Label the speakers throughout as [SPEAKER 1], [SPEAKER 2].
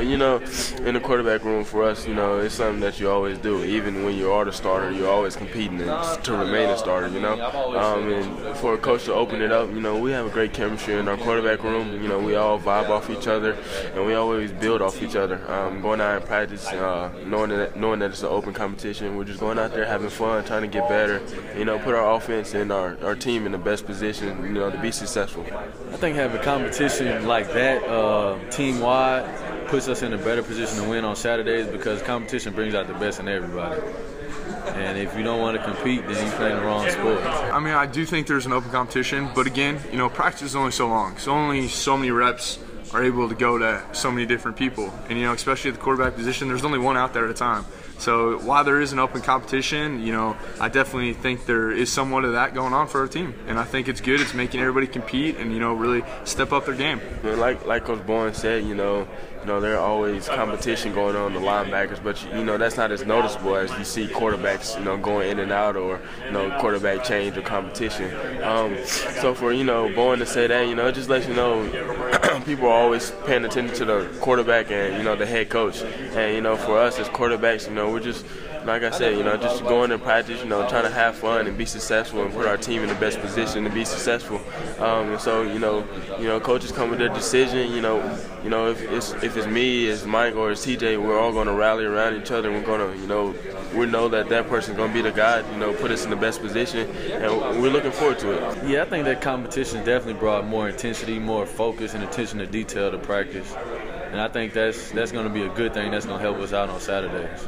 [SPEAKER 1] you know, in the quarterback room for us, you know, it's something that you always do. Even when you are the starter, you're always competing to remain a starter. You know, um, and for a coach to open it up, you know, we have a great chemistry in our quarterback room. You know, we all vibe off each other, and we always build off each other. Um, going out and practice, uh, knowing that knowing that it's an open competition, we're just going out there having fun, trying to get better. You know, put our offense and our, our team in the best position. You know, to be successful.
[SPEAKER 2] I think having competition like that, uh, team wide, puts us in a better position to win on Saturdays because competition brings out the best in everybody. And if you don't want to compete, then you're playing the wrong sport.
[SPEAKER 3] I mean, I do think there's an open competition, but again, you know, practice is only so long. It's only so many reps are able to go to so many different people. And, you know, especially at the quarterback position, there's only one out there at a time. So while there is an open competition, you know, I definitely think there is somewhat of that going on for our team. And I think it's good. It's making everybody compete and, you know, really step up their game.
[SPEAKER 1] Like, like Coach Bowen said, you know, you know, there's always competition going on the linebackers, but you know that's not as noticeable as you see quarterbacks, you know, going in and out or you know quarterback change or competition. Um, so for you know Bowen to say that, you know, it just lets you know people are always paying attention to the quarterback and you know the head coach. And you know, for us as quarterbacks, you know, we're just like I said, you know, just going in practice, you know, trying to have fun and be successful and put our team in the best position to be successful. Um, and so, you know, you know, coaches come with their decision. You know, you know, if it's if it's me, it's Mike, or it's TJ, we're all going to rally around each other. We're going to, you know, we know that that person's going to be the guy, you know, put us in the best position, and we're looking forward to it.
[SPEAKER 2] Yeah, I think that competition definitely brought more intensity, more focus, and attention to detail to practice. And I think that's that's going to be a good thing. That's going to help us out on Saturdays.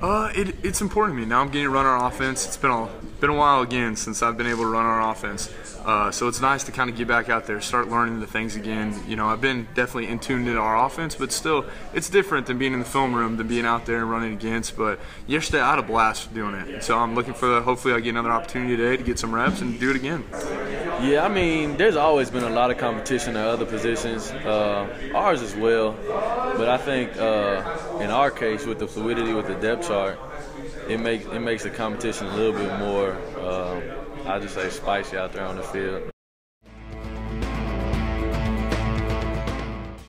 [SPEAKER 3] Uh, it, it's important to me. Now I'm getting to run our offense. It's been a been a while again since I've been able to run our offense. Uh, so it's nice to kind of get back out there, start learning the things again. You know, I've been definitely in tune to our offense, but still, it's different than being in the film room than being out there and running against. But yesterday, I had a blast doing it. So I'm looking for the, hopefully I get another opportunity today to get some reps and do it again.
[SPEAKER 2] Yeah, I mean, there's always been a lot of competition at other positions, uh, ours as well. But I think uh, in our case, with the fluidity with the depth chart, it makes it makes the competition a little bit more. Uh, I just say spicy out there on the field.